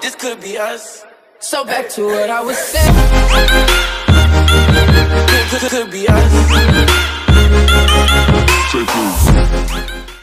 this could be us. So back to what I was saying. Could, could, be us. Take.